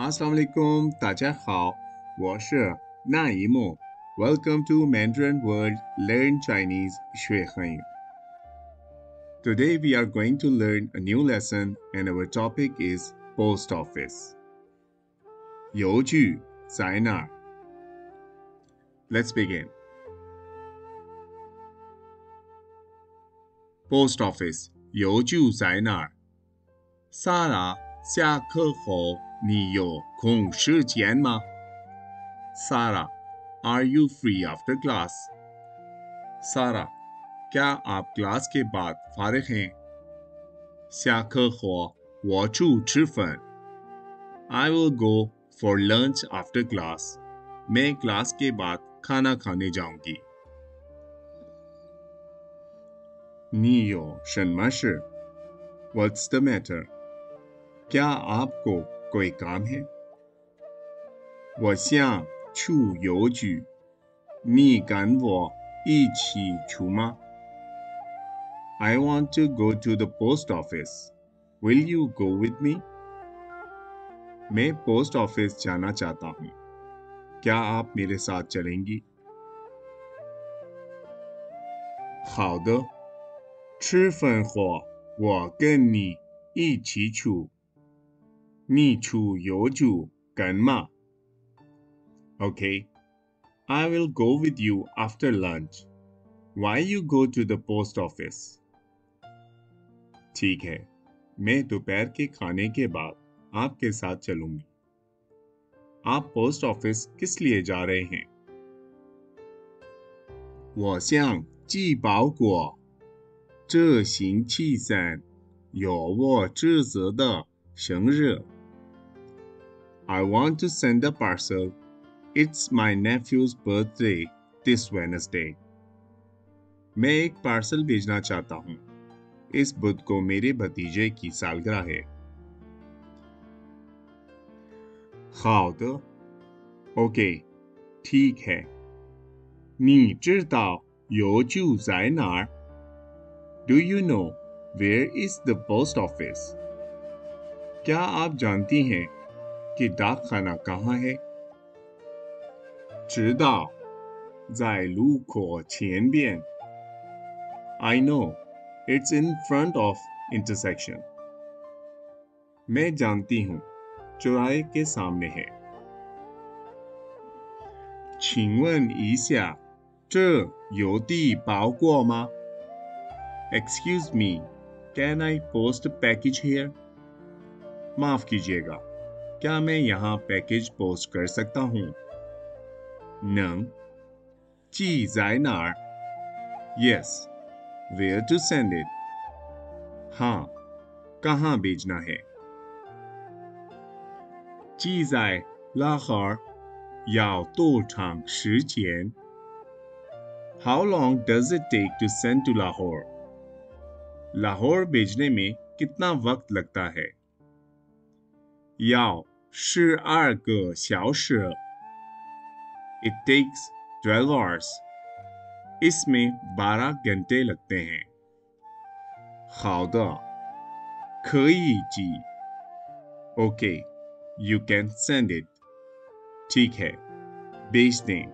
Assalamu alaikum，大家好，我是那一木。Welcome to Mandarin World Learn Chinese 学汉语。Today we are going to learn a new lesson and our topic is post office. 邮局在哪儿？Let's begin. Post office 邮局在哪儿？Sarah 下课后 你有空时间吗？Sarah Are you free after class? Sarah क्या आप class के बाद फारिग हैं 下课后我出吃饭 I will go for lunch after class. मैं class के बाद खाना खाने जाऊंगी 你有什么事 What's the matter? क्या आपको कोई काम है 我想去邮局，你跟我一起去吗 I want to go to the post office. Will you go with me? मैं पोस्ट ऑफिस जाना चाहता हूँ क्या आप मेरे साथ चलेंगी 好的，吃饭后我跟你一起去。 你去邮局干嘛？Okay, I will go with you after lunch. Why you go to the post office? ठीक है मैं दोपहर के खाने के बाद आपके साथ चलूंगी आप पोस्ट ऑफिस किस लिए जा रहे हैं 我想寄包裹，这星期三有我侄子的生日。 I want to send a parcel. It's my nephew's birthday this Wednesday. मैं एक पार्सल भेजना चाहता हूँ इस बुध को मेरे भतीजे की सालगिरह है 好的，OK，ठीक है。你知道邮局在哪儿？Do you know where is the post office？क्या आप जानती हैं कि डाक खाना कहाँ है 知道，在路口前边。I know, it's in front of intersection. मैं जानती हूँ चौराहे के सामने है 请问一下，这邮递包裹吗？Excuse me, can I post a package here? माफ कीजिएगा क्या मैं यहाँ पैकेज पोस्ट कर सकता हूँ? जी जाइनार yes where to send it हाँ। कहाँ भेजना है? चीज़ आय। लाहौर। याओ तो ठांग शिचियन how long does it take to send to Lahore? Lahore भेजने में कितना वक्त लगता है? याओ। 十二个小时 It takes 12 hours. इसमें 12 घंटे लगते हैं 好的可以寄 Okay, you can send it. ठीक है भेज दें